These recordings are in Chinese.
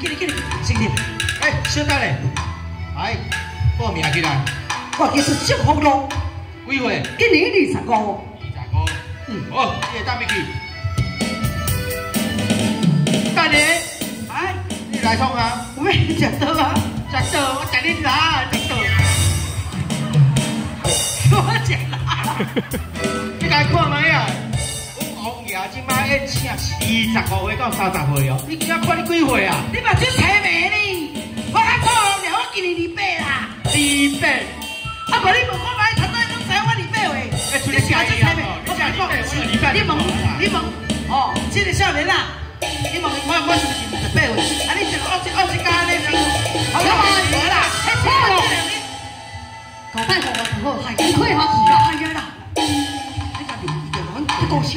记哩记哩，先生，哎，小等嘞，哎，报名起来，我叫做祝福路，几岁？今年二十五，二十五。嗯，好，你会当咪去？大年，哎，你来创啊？喂，食到啊？食到，我带你来，食倒。我食啦。王爷即摆演请是二十五岁到三十岁哦。你今仔看你几岁啊？你嘛真体面呢？我来看了，我今年二八啦。二八。啊，无你问我买头仔拢知我二八岁。哎，出你假意啊！我讲你讲，你问，你问，哦，这个少年啊，你问我，我是不是二十八岁？啊，你这个二十二十加呢，好啦，好啦，错了。搞大伙我好，还真快好！哎呀啦，你家留意着，阮故事，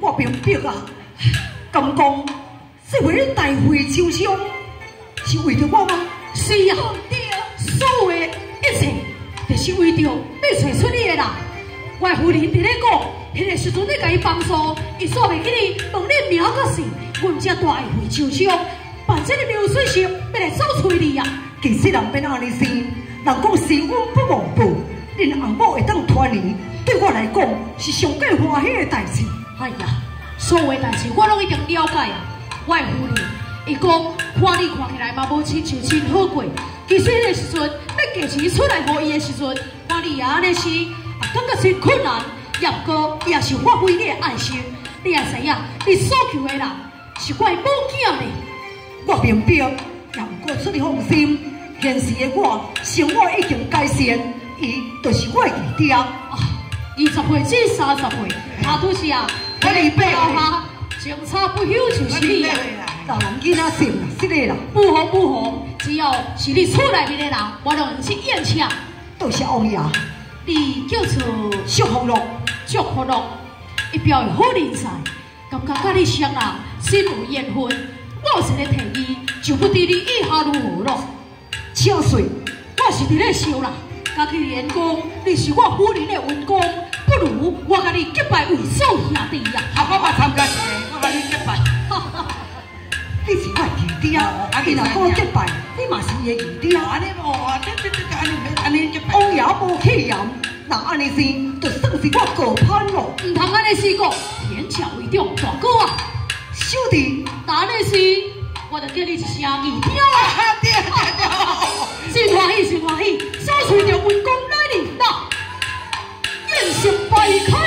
我夫人，我明白啊。敢讲是为了大会受伤，是为着我吗？是啊，对啊，所有的一切，就是为着要找出你的人。我夫人伫咧讲，迄个时阵你甲伊帮助，伊煞袂记你问你名个是，阮遮大会受伤。把这个流水席要来找催你呀！其实人变安尼生，人讲新婚不忘报，恁阿母会当团圆，对我来讲是上过欢喜的代志。哎呀，所有代志我拢已经了解啊！我夫人，伊讲看你看起来嘛无亲像真好过，其实迄个时阵你价钱出来互伊的时阵，看你也安尼是，啊，感觉真困难。也过也是发挥你的爱心，你也知影，你所求的人是我的母囝呢。我明白，也不过出你放心。现时的我，生活已经改善，伊就是我的弟弟啊。二十岁至三十岁，他都是啊，我二八哈，相差不休就是你啊。老人囡仔性是的啦，不好不好，只要是你厝内面的人，我都去宴请。多谢王爷，你叫做祝福乐，祝福乐，一表有好人才，感觉甲你相啊，心有缘分。我是咧提议，就不知你意下如何咯。请说，我是伫咧想啦。家己员工，你是我夫人的员工，不如我甲你结拜为嫂兄弟呀。好，我嘛参加一个，我甲你结拜。你是我弟弟啊，啊，你若跟我结拜，你嘛是伊的弟弟啊。安尼无啊，这这这安尼安尼结拜。王爷无气言，那安尼是，就算是我过攀咯。唔通安尼四个，天朝为重，大哥啊！兄弟，答案是，我就叫你一声二爹啊！爹爹，真欢喜，真欢喜，小吹着文公来领导，宴席摆开。